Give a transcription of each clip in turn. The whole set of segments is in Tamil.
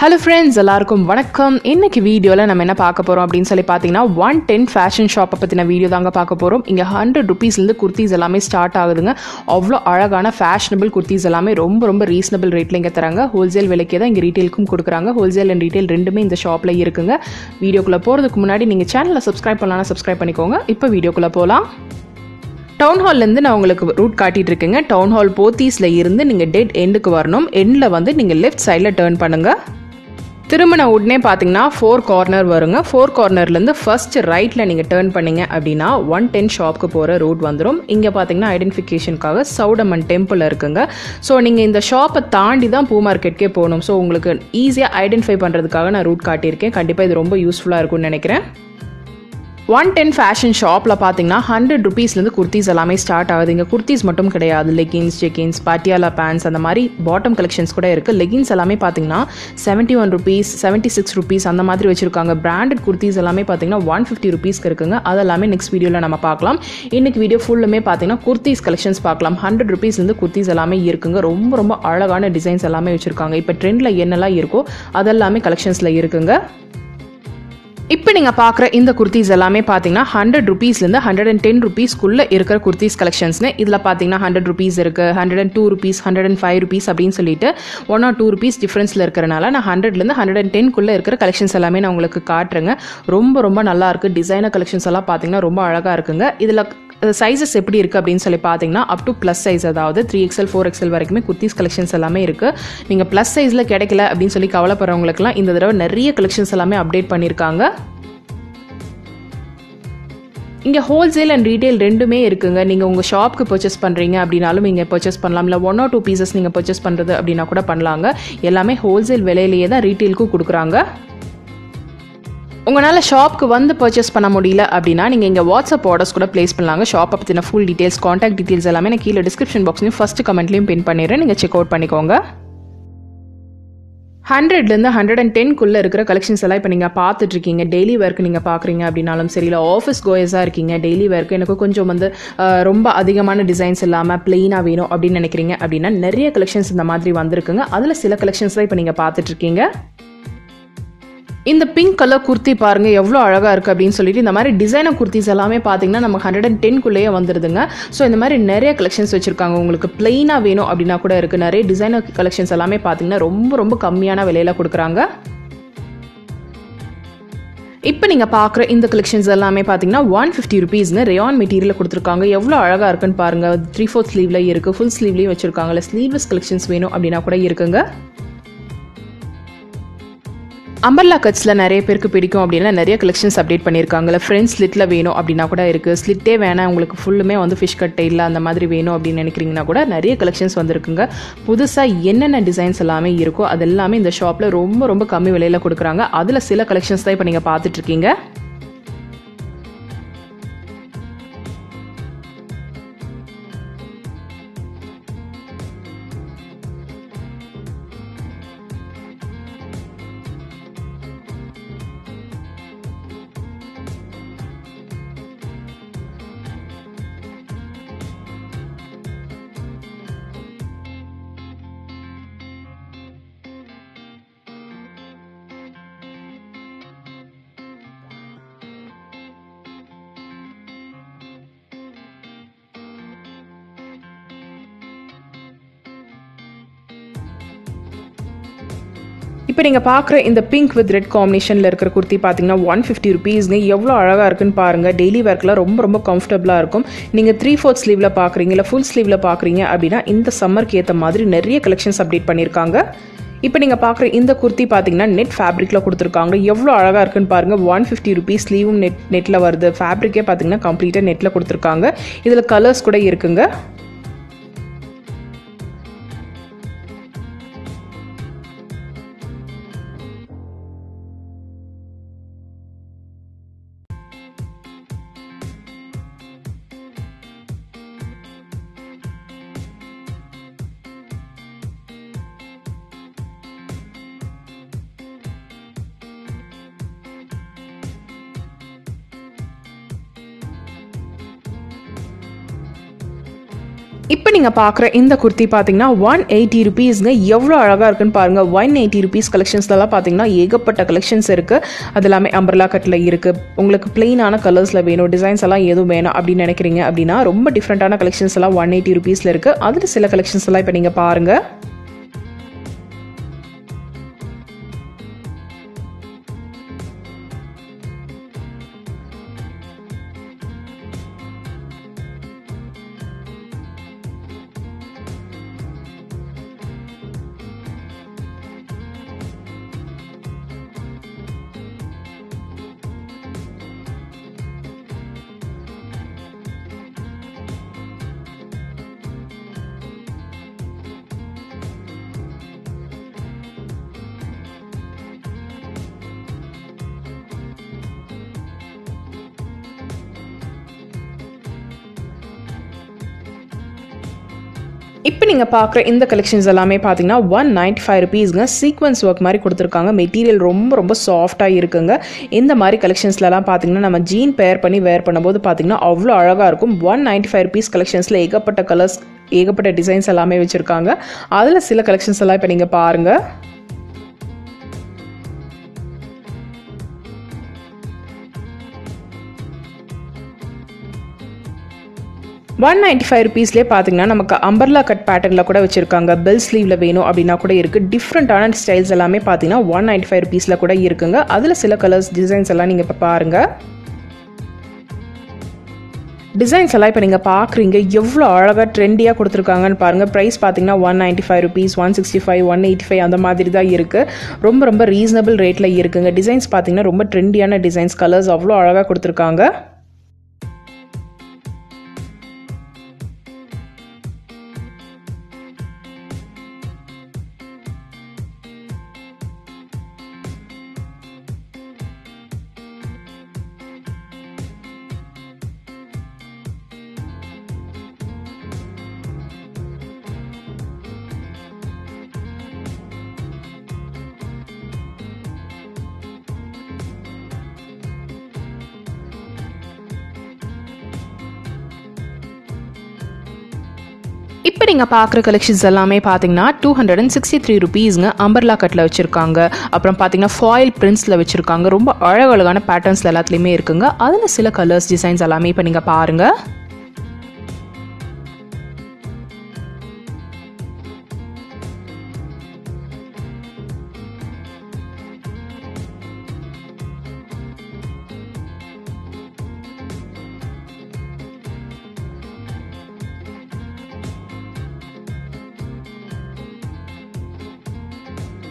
ஹலோ ஃப்ரெண்ட்ஸ் எல்லாருக்கும் வணக்கம். இன்னைக்கு வீடியோவில் நம்ம என்ன பார்க்க போகிறோம் அப்படின்னு சொல்லி பார்த்தீங்கன்னா ஒன் டென் ஃபேஷன் ஷாப்பை பற்றின வீடியோ தாங்க பார்க்க போகிறோம் இங்கே ஹண்ட்ரட் ருபீஸ்லேருந்து குர்த்திஸ் எல்லாமே ஸ்டார்ட் ஆகுதுங்க. அவ்வளோ அழகான ஃபேஷனபிள் குர்த்திஸ் எல்லாமே ரொம்ப ரொம்ப ரீசனபிள் ரேட்டில் இங்கே தராங்க. ஹோல்சேல் விலைக்கே தான் இங்கே ரீட்டெயிலுக்கும் கொடுக்குறாங்க. ஹோல்சேல் அண்ட் ரீட்டெயில் ரெண்டுமே இந்த ஷாப்பில் இருக்குங்க. வீடியோக்குள்ளே போகிறதுக்கு முன்னாடி நீங்கள் சேனலை சப்ஸ்கிரைப் பண்ணலாம்னா சப்ஸ்கிரைப் பண்ணிக்கோங்க. இப்போ வீடியோக்குள்ளே போகலாம் டவுன் ஹால்லேருந்து நான் உங்களுக்கு ரூட் காட்டிகிட்டு இருக்கேங்க. டவுன் ஹால் போத்தீஸில் இருந்து நீங்கள் டெட் எண்டுக்கு வரணும். எண்டில் வந்து நீங்கள் லெஃப்ட் சைடில் டேர்ன் பண்ணுங்கள் திரும்பின உடனே பார்த்தீங்கன்னா ஃபோர் கார்னர் வருங்க. ஃபோர் கார்னர்லேருந்து ஃபர்ஸ்ட் ரைட்டில் நீங்கள் டேர்ன் பண்ணீங்க அப்படின்னா ஒன் டென் ஷாப்க்கு போகிற ரூட் வந்துடும் இங்கே பார்த்தீங்கன்னா ஐடென்டிஃபிகேஷனுக்காக சவுடமன் டெம்பிள் இருக்குங்க. ஸோ நீங்கள் இந்த ஷாப்பை தாண்டி தான் பூ மார்க்கெட்கே போகணும். ஸோ உங்களுக்கு ஈஸியாக ஐடென்டிஃபை பண்ணுறதுக்காக நான் ரூட் காட்டியிருக்கேன். கண்டிப்பாக இது ரொம்ப யூஸ்ஃபுல்லாக இருக்கும்னு நினைக்கிறேன். ஒன் டென் ஃபேஷன் ஷாப்பில் பார்த்தீங்கன்னா ஹண்ட்ரட் ருபீஸ்லேருந்து குர்த்திஸ் எல்லாமே ஸ்டார்ட் ஆகுது. இங்கே குர்த்திஸ் மட்டும் கிடையாது. லெகின்ஸ் ஜெகின்ஸ் பாட்டியாலா பேண்ட்ஸ் அந்த மாதிரி பாட்டம் கலெக்ஷன்ஸ் கூட இருக்குது லெகின்ஸ் எல்லாமே பார்த்தீங்கன்னா seventy one rupees seventy six rupees அந்த மாதிரி வச்சிருக்காங்க. பிராண்டட் குர்த்திஸ் எல்லாமே பார்த்தீங்கன்னா ஒன் ஃபிஃப்டி ருபீஸ்க்கு இருக்குங்க. அதெல்லாமே நெக்ஸ்ட் வீடியோவில் நம்ம பார்க்கலாம் இன்னைக்கு வீடியோ ஃபுல்லுமே பார்த்தீங்கன்னா குர்த்திஸ் கலெக்ஷன்ஸ் பார்க்கலாம் ஹண்ட்ரட் ருபீஸ்லேருந்து குர்த்திஸ் எல்லாமே இருக்குங்க. ரொம்ப ரொம்ப அழகான டிசைன்ஸ் எல்லாமே வச்சிருக்காங்க. இப்போ ட்ரெண்டில் என்னெல்லாம் இருக்கோ அதெல்லாமே கலெக்ஷன்ஸில் இருக்குங்க. இப்போ நீங்கள் பார்க்குற இந்த குர்த்திஸ் எல்லாமே பார்த்தீங்கன்னா ஹண்ட்ரட் ருபீஸ்லேருந்து ஹண்ட்ரட் அண்ட் டென் ருபீஸ்க்குள்ளே இருக்கிற குர்த்திஸ் கலெக்ஷன்ஸ்னு இதில் பார்த்தீங்கன்னா ஹண்ட்ரட் ருபீஸ் இருக்குது hundred and two rupees hundred and five rupees அப்படின்னு சொல்லிட்டு ஒன் ஆர் டூ ருபீஸ் டிஃப்ரென்ஸில் இருக்கிறனால நான் ஹண்ட்ரட்லேருந்து ஹண்ட்ரட் அண்ட் டென்க்குள்ளே இருக்கிற கலெக்ஷன்ஸ் எல்லாமே நான் உங்களுக்கு காட்டுறேங்க. ரொம்ப ரொம்ப நல்லாயிருக்கு டிசைனர் கலெக்ஷன்ஸ் எல்லாம் பார்த்தீங்கன்னா ரொம்ப அழகாக இருக்குங்க. இதில் சைஸஸ் எப்படி இருக்குது அப்படின்னு சொல்லி பார்த்தீங்கன்னா அப் டு ப்ளஸ் சைஸ் அதாவது த்ரீ எக்ஸல் ஃபோர் எக்ஸல் வரைக்குமே குர்த்திஸ் கலெக்ஷன்ஸ் எல்லாமே இருக்குது நீங்கள் ப்ளஸ் சைஸில் கிடைக்கல அப்படின்னு சொல்லி கவலைப்படுறவங்களுக்குலாம் இந்த தடவை நிறைய கலெக்ஷன்ஸ் எல்லாமே அப்டேட் பண்ணியிருக்காங்க. இங்கே ஹோல்சேல் அண்ட் ரீட்டைல் ரெண்டுமே இருக்குங்க. நீங்கள் உங்கள் ஷாப்க்கு பர்ச்சேஸ் பண்ணுறீங்க அப்படின்னாலும் நீங்கள் பர்ச்சேஸ் பண்ணலாம். இல்லை ஒன் ஆர் டூ பீசஸ் நீங்கள் பர்ச்சேஸ் பண்ணுறது அப்படின்னா கூட பண்ணலாங்க. எல்லாமே ஹோல்சேல் விலையிலேயே தான் ரீட்டைலுக்கும் கொடுக்குறாங்க. உங்களால் ஷாப்க்கு வந்து பர்ச்சேஸ் பண்ண முடியல அப்படின்னா நீங்கள் இங்கே வாட்ஸ்அப் ஆர்டர்ஸ் கூட ப்ளேஸ் பண்ணலாங்க. ஷாப்பை பற்றின ஃபுல் டீட்டெயில்ஸ் காண்டாக்ட் டீட்டெயில்ஸ் எல்லாமே நான் கீழே டிஸ்கிரிப்ஷன் பாக்ஸ்லையும் ஃபஸ்ட்டு கமெண்ட்லையும் பின் பண்ணிடுறேன். நீங்கள் செக் அவுட் பண்ணிக்கோங்க. ஹண்ட்ரட்லேருந்து ஹண்ட்ரட் அண்ட் டென்க்குள்ளே இருக்கிற கலெக்ஷன்ஸ் எல்லாம் இப்போ நீங்கள் பார்த்துட்ருக்கீங்க டெய்லி ஒர்க் நீங்கள் பார்க்குறீங்க அப்படின்னாலும் சரி இல்லை ஆஃபீஸ் கோயஸாக இருக்கீங்க. டெய்லி ஒர்க் எனக்கு கொஞ்சம் வந்து ரொம்ப அதிகமான டிசைன்ஸ் இல்லாமல் ப்ளெயினாக வேணும் அப்படின்னு நினைக்கிறீங்க அப்படின்னா நிறைய கலெக்ஷன்ஸ் இந்த மாதிரி வந்திருக்குங்க. அதில் சில கலெக்ஷன்ஸ் தான் இப்போ நீங்கள் பார்த்துட்ருக்கீங்க இந்த பிங்க் கலர் குர்த்தி பாருங்க எவ்வளோ அழகாக இருக்குது அப்படின்னு சொல்லிட்டு இந்த மாதிரி டிசைனர் குர்த்திஸ் எல்லாமே பார்த்தீங்கன்னா நம்ம ஹண்ட்ரட் அண்ட் டென்க்குள்ளேயே வந்துடுதுங்க ஸோ இந்த மாதிரி நிறைய கலெக்ஷன்ஸ் வச்சுருக்காங்க. உங்களுக்கு பிளெயினாக வேணும் அப்படின்னா கூட இருக்குது நிறைய டிசைனர் கலெக்ஷன்ஸ் எல்லாமே பார்த்தீங்கன்னா ரொம்ப ரொம்ப கம்மியான விலையில கொடுக்குறாங்க. இப்போ நீங்கள் பார்க்குற இந்த கலெக்ஷன்ஸ் எல்லாமே பார்த்தீங்கன்னா ஒன் ஃபிஃப்டி ருபீஸ்னு ரேயான் மெட்டீரியல் கொடுத்துருக்காங்க. எவ்வளோ அழகாக இருக்குன்னு பாருங்கள் த்ரீ ஃபோர்த் ஸ்லீவ்ல இருக்குது ஃபுல் ஸ்லீவ்லேயும் வச்சுருக்காங்க. இல்லை ஸ்லீவ்லெஸ் கலெக்ஷன்ஸ் வேணும் அப்படின்னா கூட இருக்குங்க. அம்பர்லா கட்ஸில் நிறைய பேருக்கு பிடிக்கும் அப்படின்னா நிறைய கலெக்ஷன்ஸ் அப்டேட் பண்ணியிருக்காங்கல்ல. ஃப்ரெண்ட்ஸ் ஸ்லிட்டில் வேணும் அப்படின்னா கூட இருக்குது ஸ்லிட்டே வேணாம் உங்களுக்கு ஃபுல்லுமே வந்து ஃபிஷ் கட்டை இல்லை அந்த மாதிரி வேணும் அப்படின்னு நினைக்கிறீங்கன்னா கூட நிறைய கலெக்ஷன்ஸ் வந்திருக்குங்க. புதுசாக என்னென்ன டிசைன்ஸ் எல்லாமே இருக்கோ அது எல்லாமே இந்த ஷாப்பில் ரொம்ப ரொம்ப கம்மி விலையில் கொடுக்குறாங்க. அதில் சில கலெக்ஷன்ஸ் தான் இப்போ நீங்கள் பார்த்துட்ருக்கீங்க இப்போ நீங்கள் பார்க்குற இந்த பிங்க் வித் ரெட் காம்பினேஷனில் இருக்கிற குர்த்தி பார்த்தீங்கன்னா ஒன் ஃபிஃப்டி ருபீஸ்ங்க எவ்வளோ அழகாக இருக்குன்னு பாருங்கள் டெய்லி ஒர்க்கில் ரொம்ப ரொம்ப கம்ஃபர்டபுளாக இருக்கும். நீங்கள் த்ரீ ஃபோர்த் ஸ்லீவில் பார்க்குறீங்க இல்லை ஃபுல் ஸ்லீவில் பார்க்குறீங்க அப்படின்னா இந்த சம்மருக்கு ஏற்ற மாதிரி நிறைய கலெக்ஷன்ஸ் அப்டேட் பண்ணியிருக்காங்க. இப்போ நீங்கள் பார்க்குற இந்த குர்த்தி பார்த்தீங்கன்னா நெட் ஃபேப்ரிக்கில் கொடுத்துருக்காங்க. எவ்வளோ அழகாக இருக்குன்னு பாருங்கள் ஒன் ஃபிஃப்டி ருபீஸ் ஸ்லீவும் நெட் நெட்டில் வருது. ஃபேப்ரிக்கே பார்த்தீங்கன்னா கம்ப்ளீட்டாக நெட்டில் கொடுத்துருக்காங்க. இதில் கலர்ஸ் கூட இருக்குங்க. இப்போ நீங்கள் பார்க்குற இந்த குர்த்தி பார்த்தீங்கன்னா ஒன் எயிட்டி ருபீஸ்ங்க எவ்வளோ அழகாக இருக்குன்னு பாருங்கள் ஒன் எயிட்டி ருபீஸ் கலெக்ஷன்ஸ்லலாம் பார்த்தீங்கன்னா ஏகப்பட்ட கலெக்ஷன்ஸ் இருக்குது அது எல்லாமே அம்பர்லா கட்டில் இருக்குது உங்களுக்கு பிளெயினான கலர்ஸில் வேணும். டிசைன்ஸ் எல்லாம் எதுவும் வேணும் அப்படின்னு நினைக்கிறீங்க அப்படின்னா ரொம்ப டிஃப்ரெண்ட்டான கலெக்ஷன்ஸ் எல்லாம் ஒன் எயிட்டி ருபீஸில் இருக்குது அதில் சில கலெக்ஷன்ஸ் எல்லாம் இப்போ நீங்கள் பாருங்கள் இப்போ நீங்கள் பார்க்குற இந்த கலெக்ஷன்ஸ் எல்லாமே பார்த்தீங்கன்னா ஒன் நைன்ட்டி ஃபைவ் ருபீஸ்ங்க சீக்வன்ஸ் ஒர்க் மாதிரி கொடுத்துருக்காங்க. மெட்டீரியல் ரொம்ப ரொம்ப சாஃப்டாக இருக்குங்க. இந்த மாதிரி கலெக்ஷன்ஸ்லலாம் பார்த்தீங்கன்னா நம்ம ஜீன் பேர் பண்ணி வேர் பண்ணும்போது பார்த்தீங்கன்னா அவ்வளோ அழகாக இருக்கும். ஒன் நைன்ட்டி ஃபைவ் ருபீஸ் கலெக்ஷன்ஸில் ஏகப்பட்ட கலர்ஸ் ஏகப்பட்ட டிசைன்ஸ் எல்லாமே வச்சுருக்காங்க. அதில் சில கலெக்ஷன்ஸ் எல்லாம் இப்போ நீங்கள் பாருங்கள் ஒன் நைன்ட்டி ஃபைவ் ருபீஸ்லேயே பார்த்தீங்கன்னா நமக்கு அம்பர்லா கட் பேட்டர்னில் கூட வச்சுருக்காங்க. பெல் ஸ்லீவில் வேணும் அப்படின்னா கூட இருக்குது டிஃப்ரெண்ட்டான ஸ்டைல்ஸ் எல்லாமே பார்த்தீங்கன்னா ஒன் நைன்ட்டி ஃபைவ் ருபீஸில் கூட இருக்குங்க. அதில் சில கலர்ஸ் டிசைன்ஸ் எல்லாம் நீங்கள் இப்போ பாருங்கள் டிசைன்ஸ் எல்லாம் இப்போ நீங்கள் பார்க்குறீங்க எவ்வளோ அழகாக ட்ரெண்டியாக கொடுத்துருக்காங்கன்னு பாருங்கள் ப்ரைஸ் பார்த்தீங்கன்னா one ninety five rupees one sixty five one eighty five அந்த மாதிரி தான் இருக்குது ரொம்ப ரொம்ப ரீசனபிள் ரேட்டில் இருக்குங்க. டிசைன்ஸ் பார்த்தீங்கன்னா ரொம்ப ட்ரெண்டியான டிசைன்ஸ் கலர்ஸ் அவ்வளோ அழகாக கொடுத்துருக்காங்க. இப்போ நீங்கள் பார்க்குற கலெக்ஷன்ஸ் எல்லாமே பார்த்தீங்கன்னா two hundred and sixty three ருபீஸ்ங்க umbrella கட்டில் வச்சுருக்காங்க. அப்புறம் பார்த்தீங்கன்னா ஃபாயில் பிரிண்ட்ஸில் வச்சுருக்காங்க. ரொம்ப அழகழகான பேட்டர்ன்ஸில் எல்லாத்துலேயுமே இருக்குங்க. அதில் சில கலர்ஸ் டிசைன்ஸ் எல்லாமே இப்போ நீங்கள் பாருங்கள்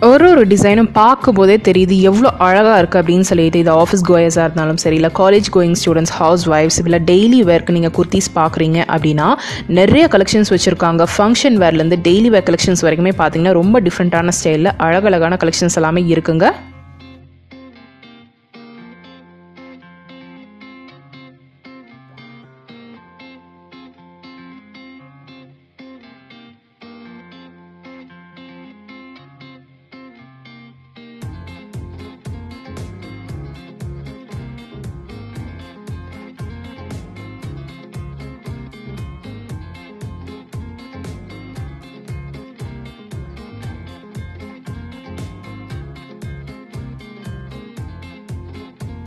ஒரு ஒரு டிசைனும் பார்க்கும்போதே தெரியுது எவ்வளோ அழகாக இருக்குது அப்படின்னு சொல்லிட்டு. இது ஆஃபீஸ் கோயர்ஸாக இருந்தாலும் சரி இல்லை college going students house wives இல்லை டெய்லி வேர்க்கு நீங்கள் குர்த்திஸ் பார்க்குறீங்க அப்படின்னா நிறைய கலெக்ஷன்ஸ் வச்சுருக்காங்க. ஃபங்க்ஷன் வேர்லேருந்து டெய்லி வேர் கலெக்ஷன்ஸ் வரைக்குமே பார்த்தீங்கன்னா ரொம்ப டிஃப்ரெண்ட்டான ஸ்டைலில் அழகழகான கலெக்ஷன்ஸ் எல்லாமே இருக்குங்க.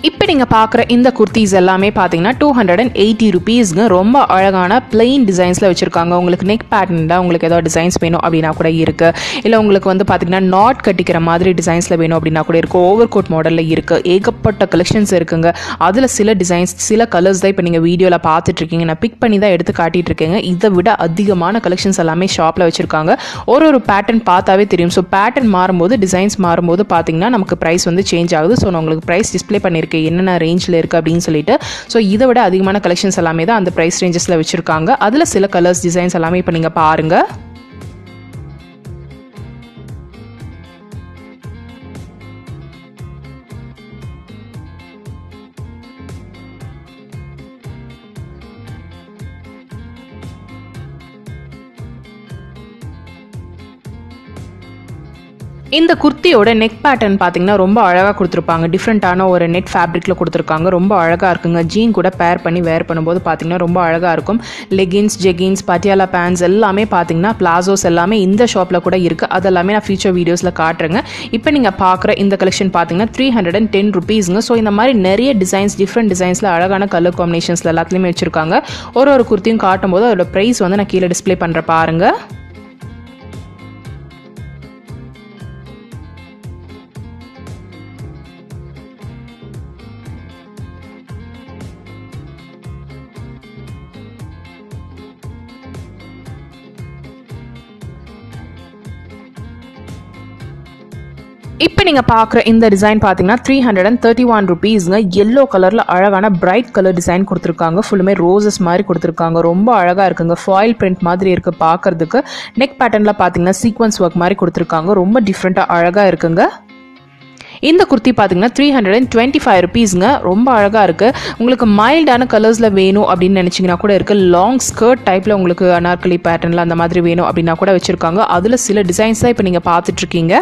இப்போ நீங்கள் பார்க்குற இந்த குர்த்திஸ் எல்லாமே பார்த்தீங்கன்னா டூ ஹண்ட்ரட் அண்ட் எயிட்டி ருபீஸ்ங்க ரொம்ப அழகான பிளெயின் டிசைன்ஸில் வச்சுருக்காங்க. உங்களுக்கு நெக் பேட்டர்னில் உங்களுக்கு ஏதாவது டிசைன்ஸ் வேணும் அப்படின்னா கூட இருக்குது இல்லை உங்களுக்கு வந்து பார்த்தீங்கன்னா நாட் கட்டிக்கிற மாதிரி டிசைன்ஸில் வேணும் அப்படின்னா கூட இருக்குது ஓவர் கோட் மாடலில் இருக்குது ஏகப்பட்ட கலெக்ஷன்ஸ் இருக்குங்க. அதில் சில டிசைன்ஸ் சில கலர்ஸ் தான் இப்போ நீங்கள் வீடியோவில் பார்த்துட்ருக்கீங்க நான் பிக் பண்ணி தான் எடுத்து காட்டிகிட்டு இருக்கேங்க இதை விட அதிகமான கலெக்ஷன்ஸ் எல்லாமே ஷாப்பில் வச்சுருக்காங்க. ஒரு ஒரு பேட்டர்ன் பார்த்தாவே தெரியும். ஸோ பேட்டர்ன் மாறும்போது டிசைன்ஸ் மாறும்போது பார்த்தீங்கன்னா நமக்கு ப்ரைஸ் வந்து சேஞ்ச் ஆகுது. ஸோ நான் உங்களுக்கு ப்ரைஸ் டிஸ்ப்ளே பண்ணியிருக்கேன். என்னென்ன ரேஞ்சில் இருக்குது அப்படின்னு சொல்லிட்டு. ஸோ இதை விட அதிகமான கலெக்ஷன்ஸ் எல்லாமே தான் அந்த ப்ரைஸ் ரேஞ்சஸில் வச்சுருக்காங்க. அதில் சில கலர்ஸ் டிசைன்ஸ் எல்லாமே இப்போ நீங்கள் பாருங்கள் இந்த குர்த்தியோட நெக் பேட்டர்ன் பார்த்தீங்கன்னா ரொம்ப அழகாக கொடுத்துருப்பாங்க. டிஃப்ரெண்ட்டான ஒரு நெட் ஃபேப்ரிக்கில் கொடுத்துருக்காங்க. ரொம்ப அழகாக இருக்குங்க. ஜீன் கூட பேர் பண்ணி வேர் பண்ணும்போது பார்த்தீங்கன்னா ரொம்ப அழகாக இருக்கும். லெகின்ஸ் ஜெகின்ஸ் பட்டியாலா பேண்ட்ஸ் எல்லாமே பார்த்தீங்கன்னா பிளாசோஸ் எல்லாமே இந்த ஷாப்பில் கூட இருக்குது அதெல்லாமே நான் ஃபியூச்சர் வீடியோஸில் காட்டுறேங்க. இப்போ நீங்கள் பார்க்குற இந்த கலெக்ஷன் பார்த்தீங்கன்னா த்ரீ ஹண்ட்ரட் அண்ட் டென் ருபீஸுங்க ஸோ இந்த மாதிரி நிறைய டிசைன்ஸ் டிஃப்ரெண்ட் டிசைன்ஸில் அழகான கலர் காம்பினேஷன்ஸில் எல்லாத்துலேயுமே வச்சுருக்காங்க. ஒரு ஒரு குர்த்தியும் காட்டும்போது அதோட ப்ரைஸ் வந்து நான் கீழே டிஸ்ப்ளே பண்ணுற பாருங்கள் நீங்கள் பார்க்குற இந்த டிசைன் பார்த்தீங்கன்னா three hundred and thirty one ருபீஸ்ங்க yellow கலரில் அழகான பிரைட் கலர் டிசைன் கொடுத்துருக்காங்க. ஃபுல்லுமே ரோசஸ் மாதிரி கொடுத்துருக்காங்க. ரொம்ப அழகாக இருக்குங்க. ஃபாயில் பிரிண்ட் மாதிரி இருக்குது பார்க்கறதுக்கு நெக் பேட்டர்னில் பார்த்தீங்கன்னா சீக்வன்ஸ் ஒர்க் மாதிரி கொடுத்துருக்காங்க. ரொம்ப டிஃப்ரெண்ட்டாக அழகாக இருக்குங்க. இந்த குர்த்தி பார்த்தீங்கன்னா three hundred and twenty five ருபீஸுங்க ரொம்ப அழகாக இருக்குது உங்களுக்கு மைல்டான கலர்ஸில் வேணும் அப்படின்னு நினச்சிங்கன்னா கூட இருக்குது லாங் ஸ்கர்ட் டைப்பில் உங்களுக்கு அனார்கலி பேட்டர்னில் அந்த மாதிரி வேணும் அப்படின்னா கூட வச்சுருக்காங்க. அதில் சில டிசைன்ஸ் தான் இப்போ நீங்கள் பார்த்துட்ருக்கீங்க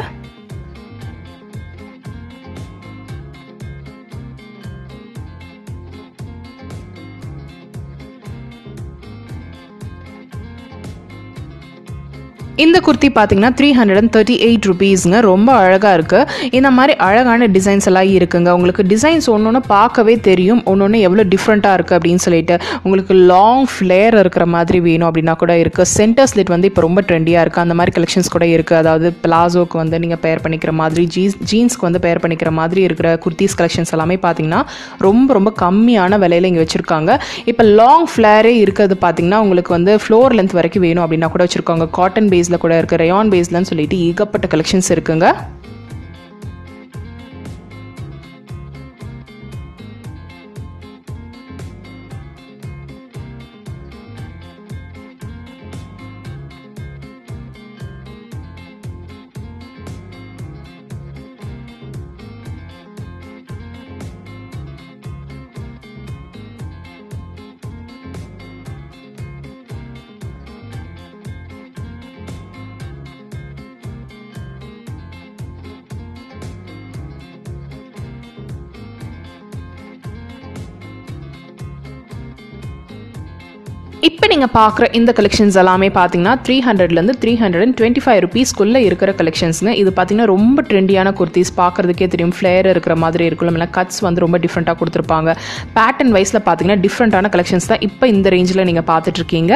இந்த குர்த்தி பார்த்தீங்கன்னா three hundred and thirty eight ருபீஸுங்க ரொம்ப அழகாக இருக்குது இந்த மாதிரி அழகான டிசைன்ஸ் எல்லாம் இருக்குங்க. உங்களுக்கு டிசைன்ஸ் ஒன்று ஒன்று பார்க்கவே தெரியும். ஒன்று ஒன்று எவ்வளோ டிஃப்ரெண்ட்டாக இருக்குது அப்படின்னு சொல்லிட்டு. உங்களுக்கு லாங் ஃப்ளேர் இருக்கிற மாதிரி வேணும் அப்படின்னா கூட இருக்குது சென்டர் ஸ்லிட் வந்து இப்போ ரொம்ப ட்ரெண்டியாக இருக்குது அந்த மாதிரி கலெக்ஷன்ஸ் கூட இருக்குது அதாவது பிளாசோக்கு வந்து நீங்கள் பேர் பண்ணிக்கிற மாதிரி ஜீன்ஸ் ஜீன்ஸ்க்கு வந்து பேர் பண்ணிக்கிற மாதிரி இருக்கிற குர்த்திஸ் கலெக்ஷன்ஸ் எல்லாமே பார்த்தீங்கன்னா ரொம்ப ரொம்ப கம்மியான விலையில் இங்கே வச்சுருக்காங்க. இப்போ லாங் ஃப்ளேரே இருக்கிறது பார்த்தீங்கன்னா உங்களுக்கு வந்து ஃப்ளோர் லென்த் வரைக்கும் வேணும் அப்படின்னா கூட வச்சுருக்காங்க. காட்டன் பேஸ் பேஸில் கூட இருக்குது ரயான் பேஸ்லன்னு சொல்லிட்டு ஏகப்பட்ட கலெக்ஷன்ஸ் இருக்குங்க. பார்க்குற இந்த கலெக்ஷன்ஸ் எல்லாமே பார்த்தீங்கன்னா த்ரீ ஹண்ட்ரட்லேருந்து three hundred and twenty five ருபீஸ்க்குள்ளே இருக்கிற கலெக்ஷன்ஸுங்க இது பார்த்தீங்கன்னா ரொம்ப ட்ரெண்டியான குர்த்திஸ் பார்க்குறதுக்கே தெரியும். ஃப்ளேர் இருக்கிற மாதிரி இருக்கும் இல்லை கட்ஸ் வந்து ரொம்ப டிஃப்ரெண்ட்டாக கொடுத்துருப்பாங்க. பேட்டர்ன் வைஸில் பார்த்தீங்கன்னா டிஃப்ரெண்ட்டான கலெக்ஷன்ஸ் தான் இப்போ இந்த ரேஞ்சில் நீங்கள் பார்த்துட்ருக்கீங்க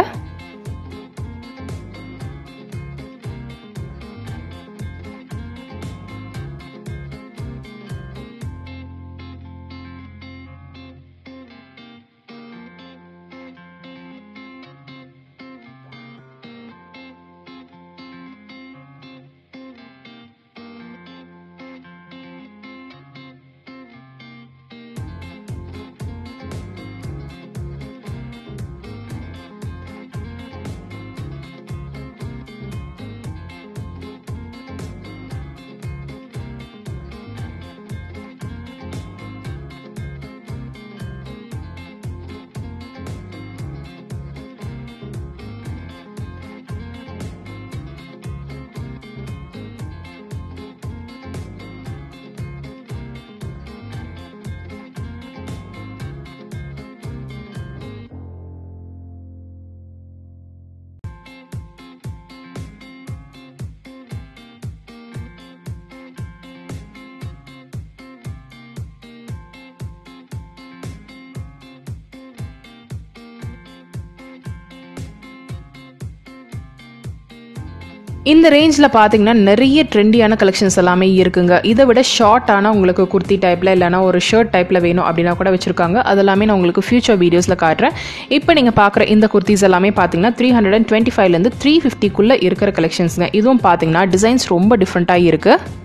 இந்த ரேஞ்சில் பார்த்தீங்கன்னா நிறைய ட்ரெண்டியான கலெக்ஷன்ஸ் எல்லாமே இருக்குங்க. இதை விட ஷார்ட்டான உங்களுக்கு குர்த்தி டைப்பில் இல்லைனா ஒரு ஷர்ட் டைப்பில் வேணும் அப்படின்னா கூட வச்சுருக்காங்க. அதெல்லாமே நான் உங்களுக்கு ஃபியூச்சர் வீடியோஸில் காட்டுறேன். இப்போ நீங்கள் பார்க்குற இந்த குர்த்திஸ் எல்லாமே பார்த்தீங்கன்னா த்ரீ ஹண்ட்ரட் அண்ட் டுவெண்ட்டி ஃபைவ்லேருந்து த்ரீ ஃபிஃப்டிக்குள்ளே இருக்கிற கலெக்ஷன்ஸுங்க இதுவும் பார்த்தீங்கன்னா டிசைன்ஸ் ரொம்ப டிஃப்ரெண்ட்டாக இருக்குது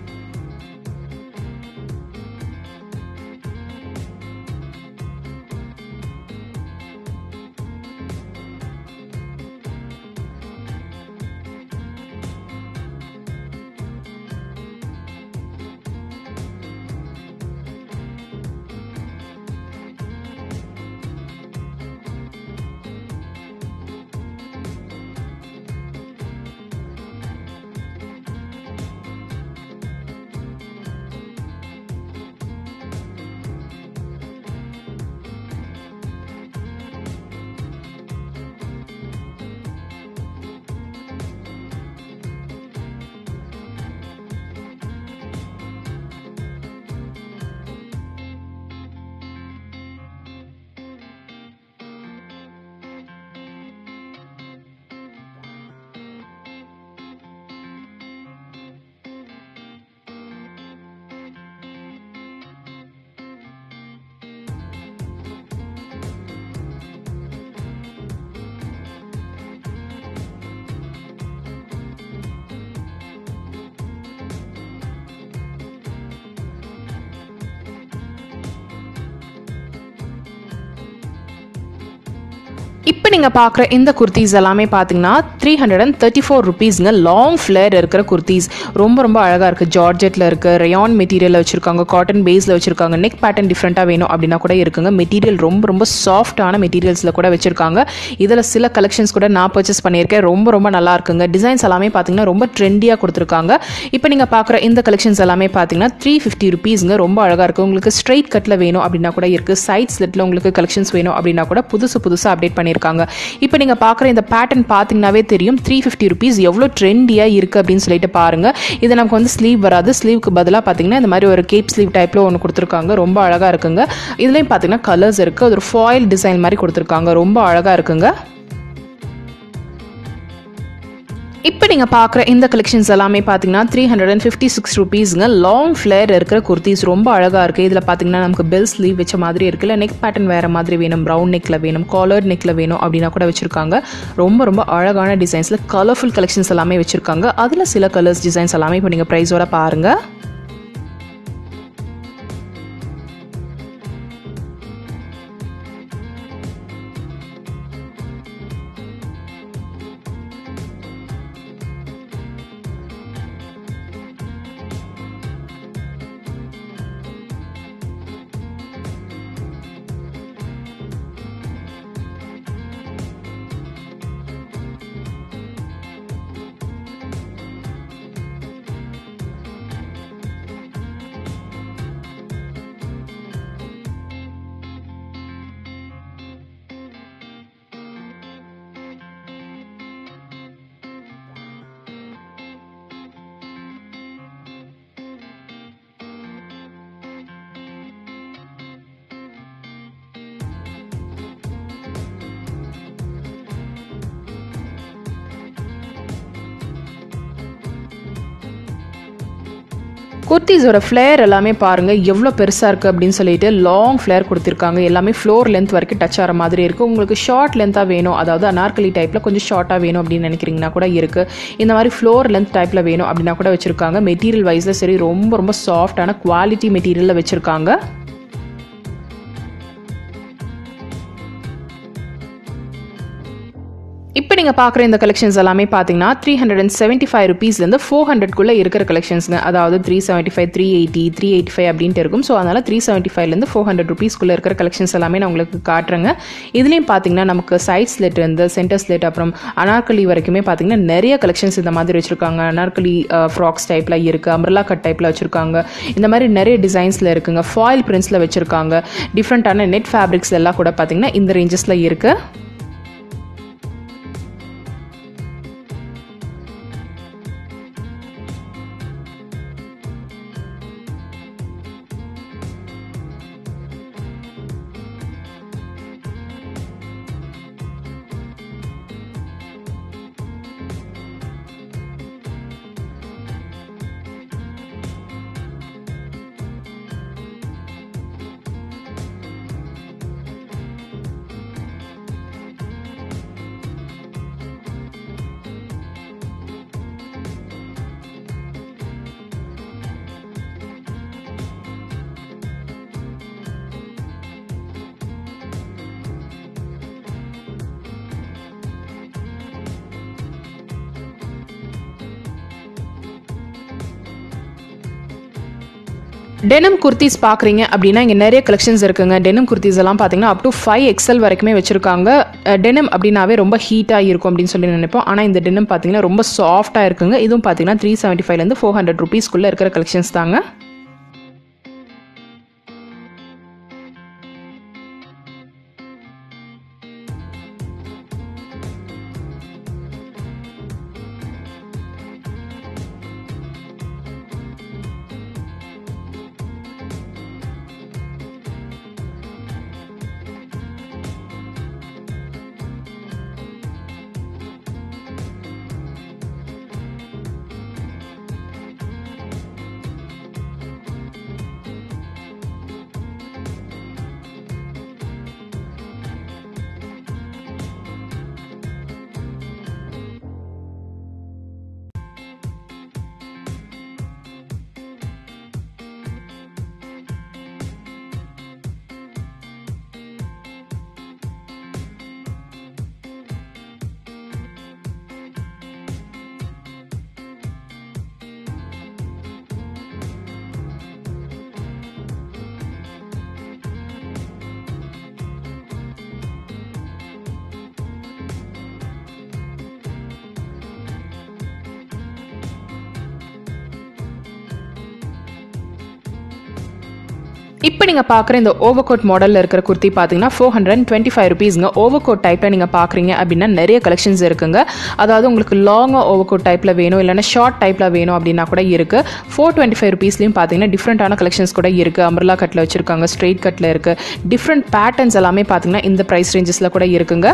இப்போ நீங்கள் பார்க்குற இந்த குர்த்திஸ் எல்லாமே பார்த்தீங்கன்னா three hundred and thirty four ருபீஸ்ங்க long flare இருக்கிற குர்த்திஸ் ரொம்ப ரொம்ப அழகாக இருக்குது ஜார்ஜெட்டில் இருக்குது ரயான் மெட்டீரியலில் வச்சுருக்காங்க காட்டன் பேஸில் வச்சுருக்காங்க. நெக் பேட்டர்ன் டிஃப்ரெண்ட்டாக வேணும் அப்படின்னா கூட இருக்குங்க. மெட்டீரியல் ரொம்ப ரொம்ப சாஃப்டான மெட்டீரியல்ஸில் கூட வச்சுருக்காங்க. இதில் சில கலெக்ஷன்ஸ் கூட நான் பர்ச்சேஸ் பண்ணியிருக்கேன். ரொம்ப ரொம்ப நல்லா இருக்குங்க. டிசைன்ஸ் எல்லாமே பார்த்தீங்கன்னா ரொம்ப ட்ரெண்டியாக கொடுத்துருக்காங்க. இப்போ நீங்கள் பார்க்குற இந்த கலெக்ஷன்ஸ் எல்லாமே பார்த்தீங்கன்னா த்ரீ ஃபிஃப்டி ருபீஸ்ங்க ரொம்ப அழகாக இருக்குது உங்களுக்கு ஸ்ட்ரைட் கட்டில் வேணும் அப்படின்னா கூட இருக்குது சைட் ஸ்லிட்டில் உங்களுக்கு கலெக்ஷன்ஸ் வேணும் அப்படின்னா கூட புதுசு புதுசாக அப்டேட் பண்ணியிருக்காங்க. இப்போ நீங்கள் பார்க்குற இந்த பேட்டர்ன் பார்த்தீங்கன்னாவே தெரியும். த்ரீ ஃபிஃப்டி ருபீஸ் எவ்வளோ ட்ரெண்டியாக இருக்குது அப்படின்னு சொல்லிட்டு பாருங்கள் இது நமக்கு வந்து ஸ்லீவ் வராது. ஸ்லீவுக்கு பதிலாக பார்த்தீங்கன்னா இந்த மாதிரி ஒரு கேப் ஸ்லீவ் டைப்பில் ஒன்று கொடுத்துருக்காங்க. ரொம்ப அழகாக இருக்குங்க. இதுலேயும் பார்த்தீங்கன்னா கலர்ஸ் இருக்குது அது ஒரு ஃபாயில் டிசைன் மாதிரி கொடுத்துருக்காங்க. ரொம்ப அழகாக இருக்குங்க. இப்போ நீங்கள் பார்க்குற இந்த கலெக்ஷன்ஸ் எல்லாமே பார்த்தீங்கன்னா three hundred and fifty six ருபீஸுங்க long flare இருக்கிற குர்த்திஸ் ரொம்ப அழகாக இருக்குது இதில் பார்த்தீங்கன்னா நமக்கு பெல் ஸ்லீவ் வச்ச மாதிரி இருக்குல்ல நெக் பேட்டர்ன் வேறு மாதிரி வேணும். ப்ரௌன் நெக்கில் வேணும். காலர் நெக்கில் வேணும் அப்படின்னா கூட வச்சுருக்காங்க. ரொம்ப ரொம்ப அழகான டிசைன்ஸில் கலர்ஃபுல் கலெக்ஷன்ஸ் எல்லாமே வச்சுருக்காங்க. அதில் சில கலர்ஸ் டிசைன்ஸ் எல்லாமே இப்போ நீங்கள் ப்ரைஸோட பாருங்கள் குர்த்திஸோட ஃப்ளேர் எல்லாமே பாருங்கள் எவ்வளோ பெருசாக இருக்குது அப்படின்னு சொல்லிட்டு லாங் ஃப்ளேர் கொடுத்துருக்காங்க. எல்லாமே ஃப்ளோர் லென்த் வரைக்கும் டச் ஆகிற மாதிரி இருக்குது உங்களுக்கு ஷார்ட் லென்த்தாக வேணும். அதாவது அனார்கலி டைப்பில் கொஞ்சம் ஷார்ட்டாக வேணும் அப்படின்னு நினைக்கிறீங்கன்னா கூட இருக்குது இந்த மாதிரி ஃப்ளோர் லென்த் டைப்பில் வேணும் அப்படின்னா கூட வச்சுருக்காங்க. மெட்டீரியல் வைஸில் சரி ரொம்ப ரொம்ப சாஃப்டான குவாலிட்டி மெட்டீரியலில் வச்சுருக்காங்க. இப்போ நீங்கள் பார்க்குற இந்த கலெக்ஷன்ஸ் எல்லாமே பார்த்தீங்கன்னா three hundred and seventy five ருபீஸ்லேருந்து four ஹண்ட்ரட்குள்ளே இருக்கிற கலெக்ஷன்ஸுங்க அதாவது three seventy five three eighty three eighty five அப்படின்ட்டு இருக்கும். ஸோ அதனால் த்ரீ செவன்ட்டி ஃபைவ்லேருந்து ஃபோர் ஹண்ட்ரட் ருபீஸ்க்குள்ளே இருக்கிற கலெக்ஷன்ஸ் எல்லாமே நான் உங்களுக்கு காட்டுறேங்க. இதுலேயும் பார்த்தீங்கன்னா நமக்கு சைட் ஸ்லெட் இருந்து சென்டர் ஸ்லெட் அப்புறம் அனார்கலி வரைக்குமே பார்த்தீங்கன்னா நிறைய கலெக்ஷன்ஸ் இந்த மாதிரி வச்சுருக்காங்க. அனார்கலி ஃப்ராக்ஸ் டைப்பில் இருக்குது அம்ரலா கட் டைப்பில் வச்சுருக்காங்க. இந்த மாதிரி நிறைய டிசைன்ஸில் இருக்குங்க. ஃபாயில் பிரிண்ட்ஸில் வச்சுருக்காங்க. டிஃப்ரெண்ட்டான நெட் ஃபேப்ரிக்ஸ் எல்லாம் கூட பார்த்தீங்கன்னா இந்த ரேஞ்சஸில் இருக்குது டெனம் குர்த்திஸ் பார்க்குறீங்க அப்படின்னா இங்கே நிறைய கலெக்ஷன்ஸ் இருக்குங்க. டெனம் குர்த்திஸ் எல்லாம் பார்த்தீங்கன்னா அப் டு ஃபைவ் எக்ஸல் வரைக்குமே வச்சுருக்காங்க. டெனம் அப்படின்னாவே ரொம்ப ஹீட்டாக இருக்கும் அப்படின்னு சொல்லி நினைப்போம். ஆனால் இந்த டெனம் பார்த்தீங்கன்னா ரொம்ப சாஃப்டாக இருக்குங்க. இதுவும் பார்த்தீங்கன்னா த்ரீ செவன்ட்டி ஃபைவ்லேருந்து ஃபோர் ஹண்ட்ரட் ருபீஸ்க்குள்ளே இருக்கிற கலெக்ஷன்ஸ் தாங்க. இப்போ நீங்கள் பார்க்குற இந்த ஓவர் கோட் மாடலில் இருக்கிற குர்த்தி பார்த்தீங்கன்னா ஃபோர் ஹண்ட்ரட் டுவெண்ட்டி ஃபைவ் ருபீஸ்ங்க ஓவர் கோட் டைப்பில் நீங்கள் பார்க்குறீங்க அப்படின்னா நிறைய கலெக்ஷன்ஸ் இருக்குங்க. அதாவது உங்களுக்கு லாங்காக ஓவர் கோட் டைப்பில் வேணும் இல்லைன்னா ஷார்ட் டைப்பில் வேணும் அப்படின்னா கூட இருக்குது ஃபோர் டுவெண்ட்டி ஃபைவ் ருபீஸ்லையும் பார்த்தீங்கன்னா டிஃப்ரெண்ட்டான கலெக்ஷன்ஸ் கூட இருக்குது அம்பர்லா கட்டில் வச்சுருக்காங்க ஸ்ட்ரெயிட் கட்டில் இருக்குது டிஃப்ரெண்ட் பேட்டர்ன்ஸ் எல்லாமே பார்த்தீங்கன்னா இந்த ப்ரைஸ் ரேஞ்சஸில் கூட இருக்குங்க.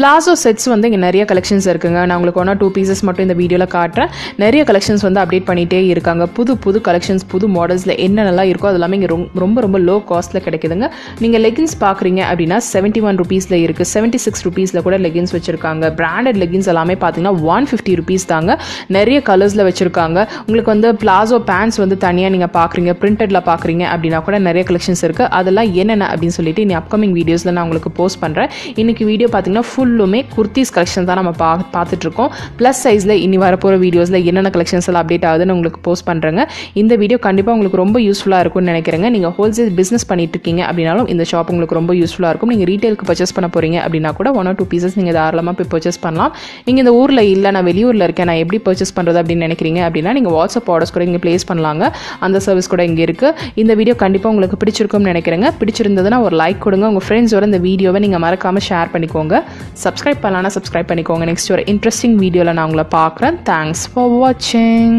பிளாசோ செட்ஸ் வந்து இங்கே நிறைய கலெக்ஷன்ஸ் இருக்குங்க. நான் உங்களுக்கு ஒன்றா டூ பீசஸ் மட்டும் இந்த வீடியோவில் காட்டுறேன். நிறைய கலெக்ஷன்ஸ் வந்து அப்டேட் பண்ணிகிட்டே இருக்காங்க. புது புது கலெக்ஷன்ஸ் புது மாடல்ஸில் என்னென்னலாம் இருக்கோ அது எல்லாமே இங்கே ரொம்ப ரொம்ப லோ காஸ்ட்டில் கிடைக்குதுங்க. நீங்கள் லெகின்ஸ் பார்க்குறீங்க அப்படின்னா செவன்ட்டி ஒன் ருபீஸில் இருக்குது செவன்ட்டி சிக்ஸ் ருபீஸில் கூட லெகின்ஸ் வச்சுருக்காங்க. பிராண்டட் லெகின்ஸ் எல்லாமே பார்த்தீங்கன்னா ஒன் ஃபிஃப்டி ருபீஸ் தாங்க. நிறைய கலர்ஸில் வச்சுருக்காங்க. உங்களுக்கு வந்து பிளாசோ பேண்ட்ஸ் வந்து தனியாக நீங்கள் பார்க்குறீங்க பிரிண்டடில் பார்க்குறீங்க அப்படின்னா கூட நிறைய கலெக்ஷன்ஸ் இருக்குது அதெல்லாம் என்னென்ன அப்படின்னு சொல்லிட்டு இனி அப்கமிங் வீடியோஸில் நான் உங்களுக்கு போஸ்ட் பண்ணுறேன் இன்றைக்கி வீடியோ பார்த்தீங்கன்னா ஃபுல் ஃபுல்லுமே குர்த்திஸ் கலெக்ஷன் தான் நம்ம பா பார்த்துட்ருக்கோம். ப்ளஸ் சைஸில் இனி வரப்போகிற வீடியோஸில் என்னென்ன கலெக்ஷன்ஸ் எல்லாம் அப்டேட் ஆகுதுன்னு உங்களுக்கு போஸ்ட் பண்ணுறேங்க இந்த வீடியோ கண்டிப்பாக உங்களுக்கு ரொம்ப யூஸ்ஃபுல்லாக இருக்கும்னு நினைக்கிறேங்க. நீங்கள் ஹோல்சேல் பிஸ்னஸ் பண்ணிட்டு இருக்கீங்க அப்படின்னாலும் இந்த ஷாப் உங்களுக்கு ரொம்ப யூஸ்ஃபுல்லாக இருக்கும். நீங்கள் ரீட்டெயிலுக்கு பர்ச்சேஸ் பண்ண போகிறீங்க அப்படின்னா கூட ஒன் ஆர் டூ பீசஸ் நீங்கள் தாராளமாக போய் பர்ச்சேஸ் பண்ணலாம். நீங்கள் இந்த ஊரில் இல்லை நான் வெளியூரில் இருக்கேன் நான் எப்படி பர்ச்சேஸ் பண்ணுறது அப்படின்னு நினைக்கிறீங்க அப்படின்னா நீங்கள் வாட்ஸ்அப் ஆர்டர்ஸ் கூட இங்கே ப்ளேஸ் பண்ணலாங்க. அந்த சர்வீஸ் கூட இங்கே இருக்குது இந்த வீடியோ கண்டிப்பாக உங்களுக்கு பிடிச்சிருக்கும்னு நினைக்கிறேங்க. பிடிச்சிருந்ததுன்னா ஒரு லைக் கொடுங்க. உங்கள் ஃப்ரெண்ட்ஸோட இந்த வீடியோவை நீங்கள் மறக்காமல் ஷேர் பண்ணிக்கோங்க. சப்ஸ்கிரைப் பண்ணலான்னா சப்ஸ்கிரைப் பண்ணிக்கோங்க. நெக்ஸ்ட் ஒரு இன்ட்ரெஸ்டிங் வீடியோவில் நான் உங்களை பார்க்குறேன். தேங்க்ஸ் ஃபார் வாட்சிங்